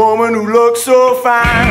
woman who looks so fine.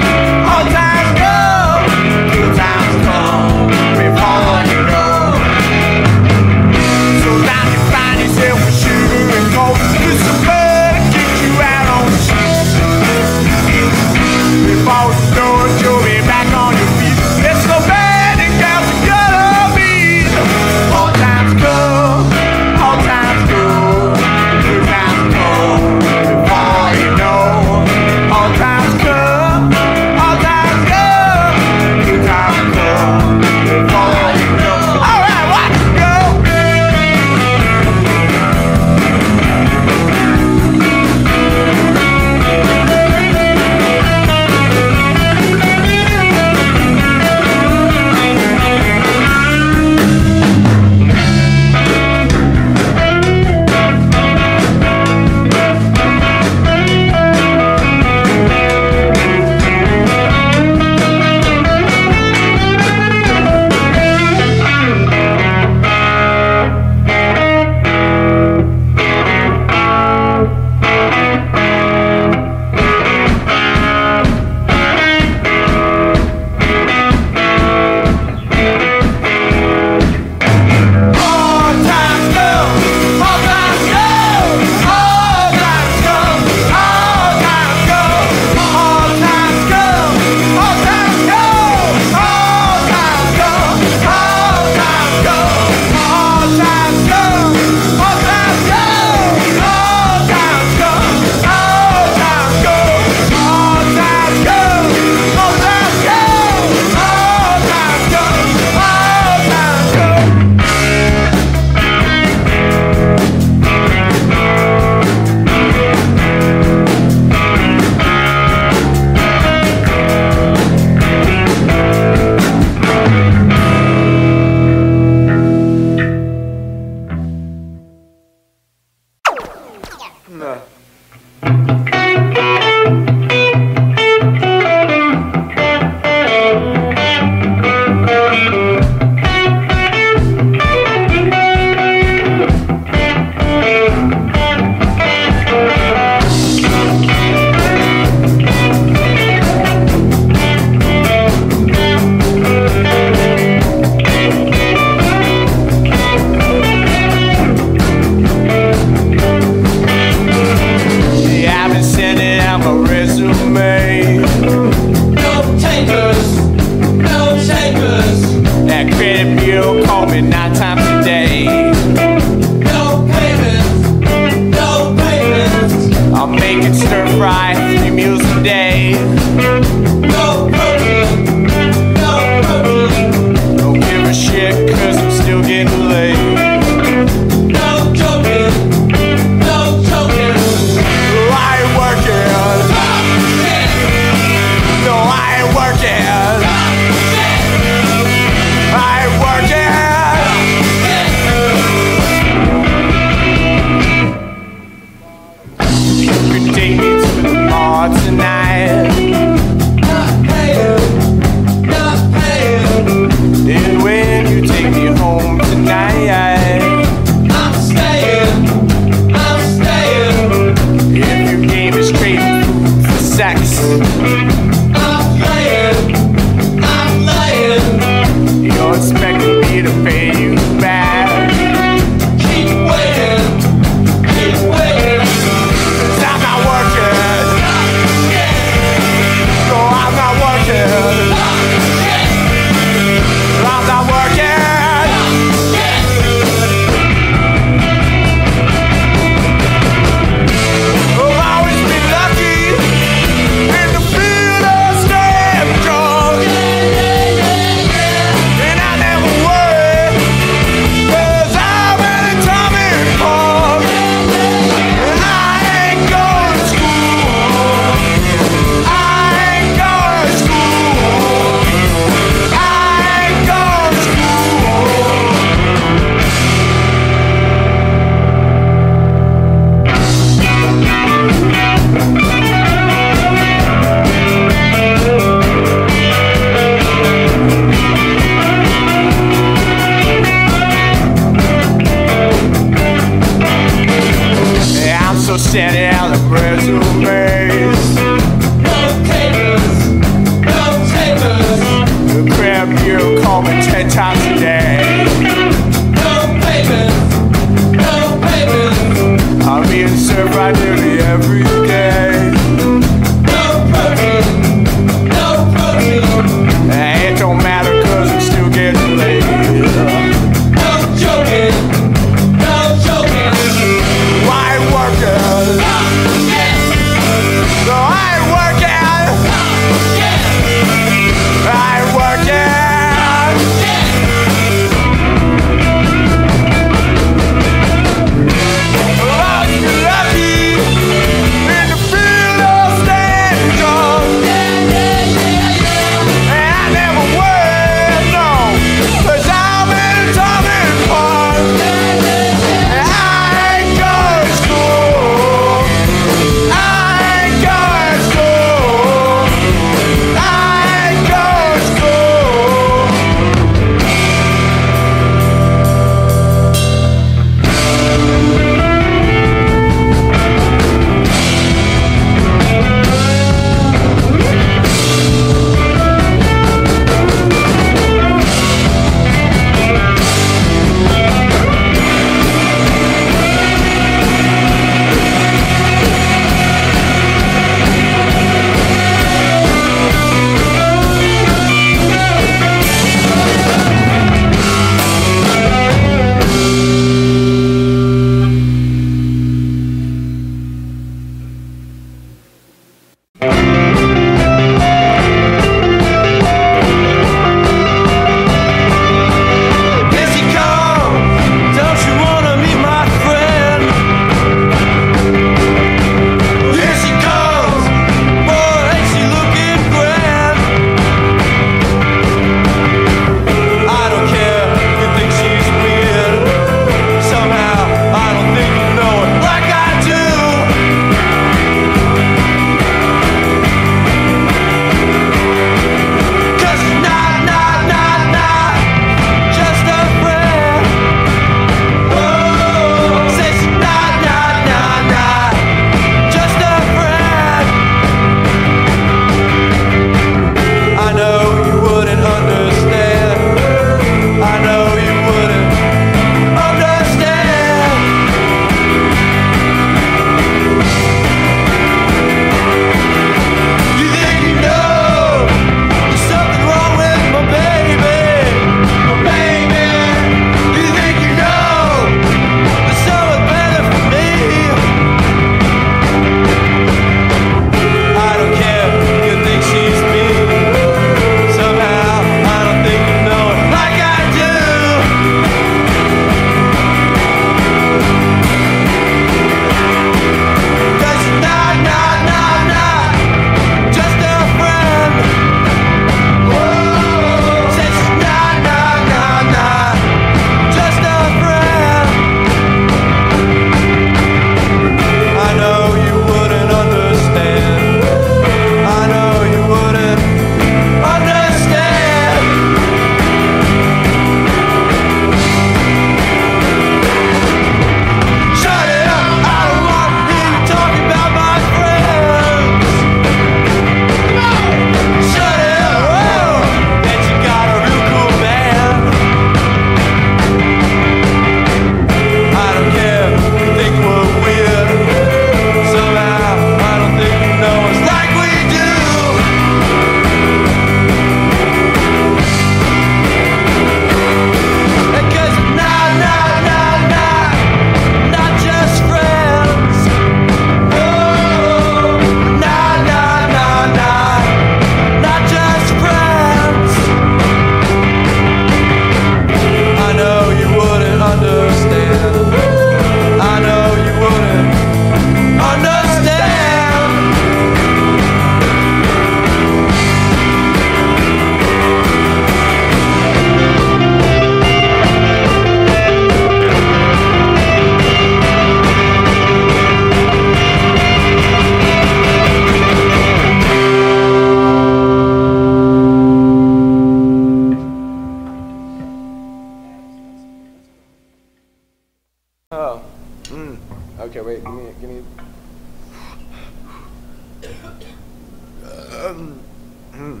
Mm.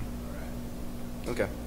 Okay.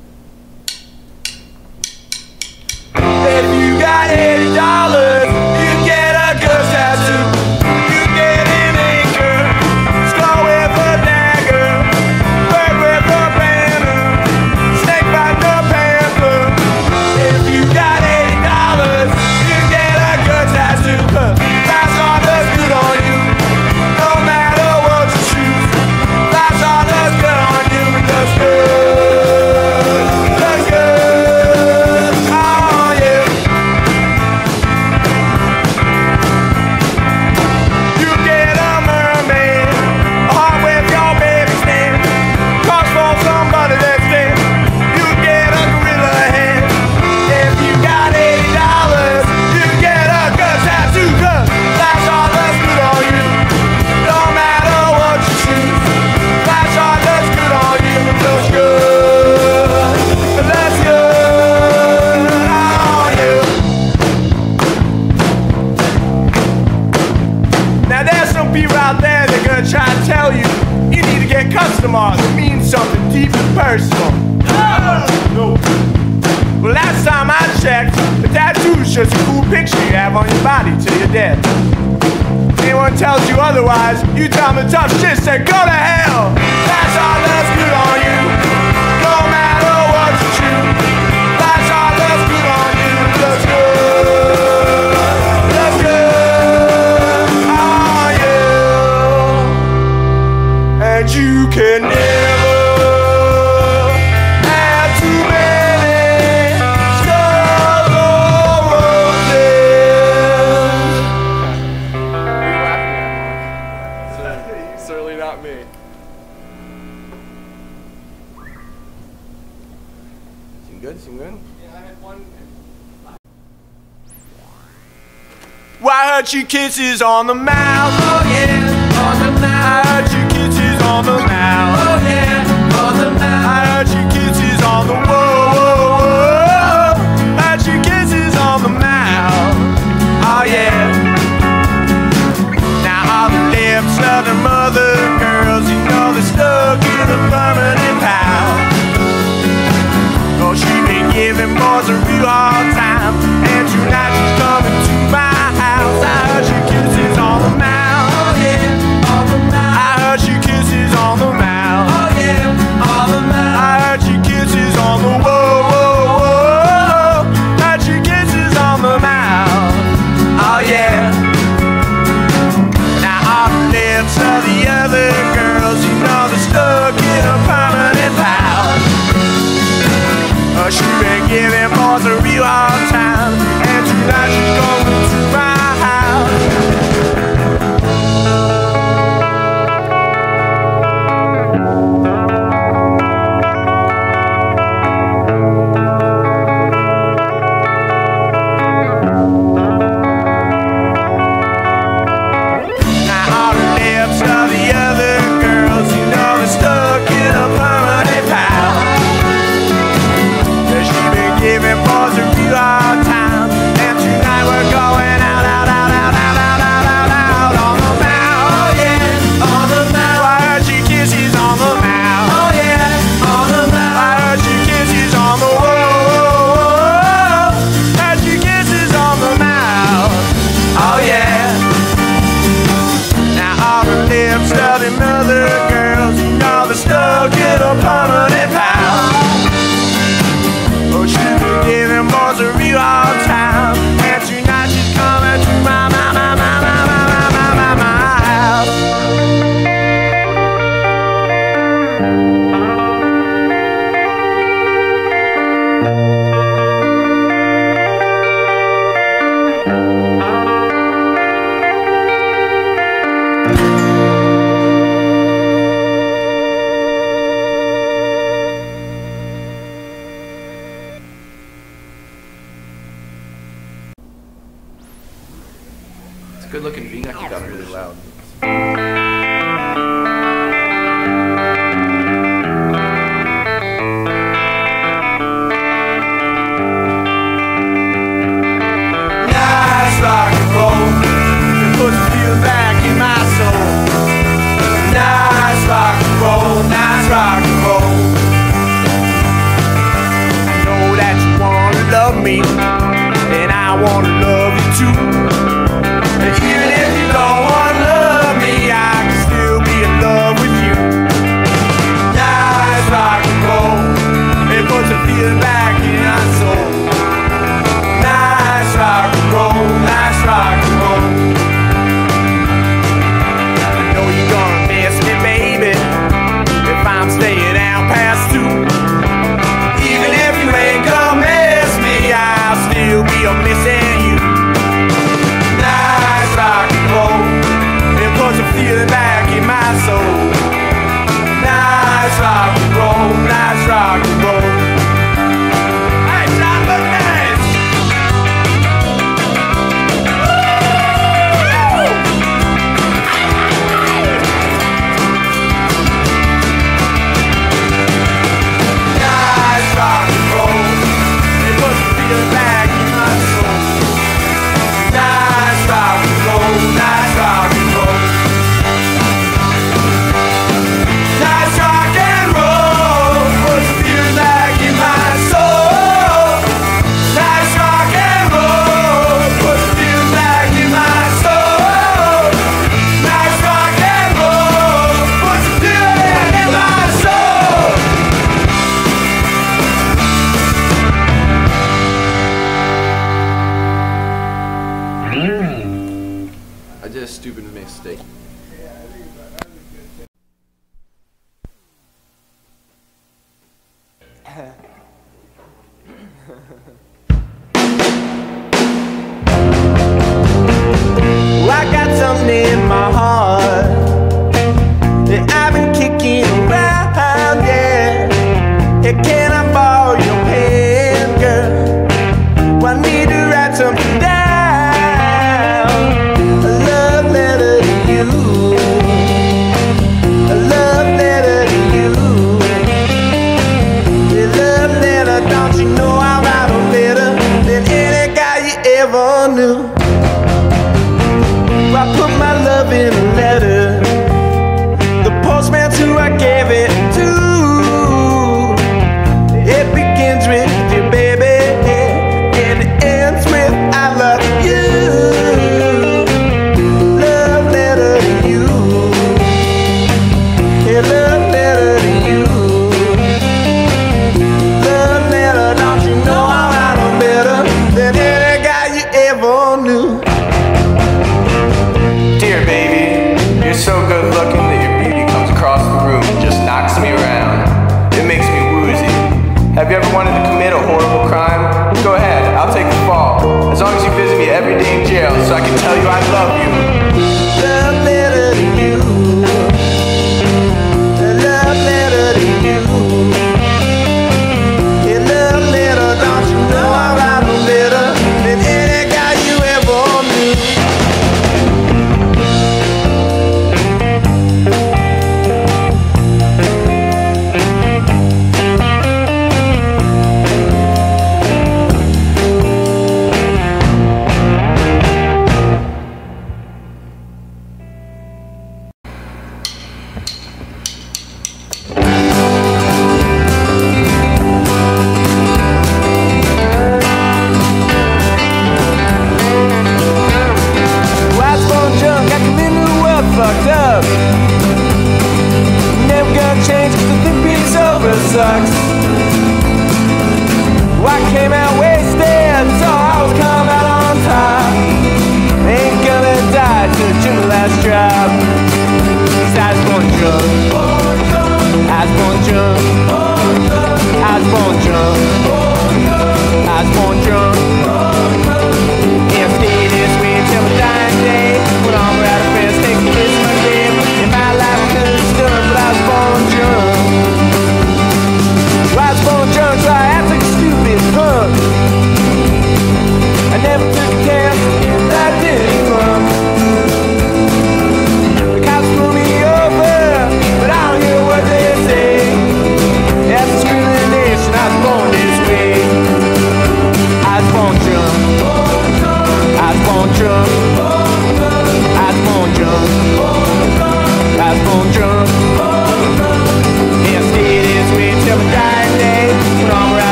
I heard you kisses on the mouth. Oh yeah, on the mouth. I heard you kisses on the mouth.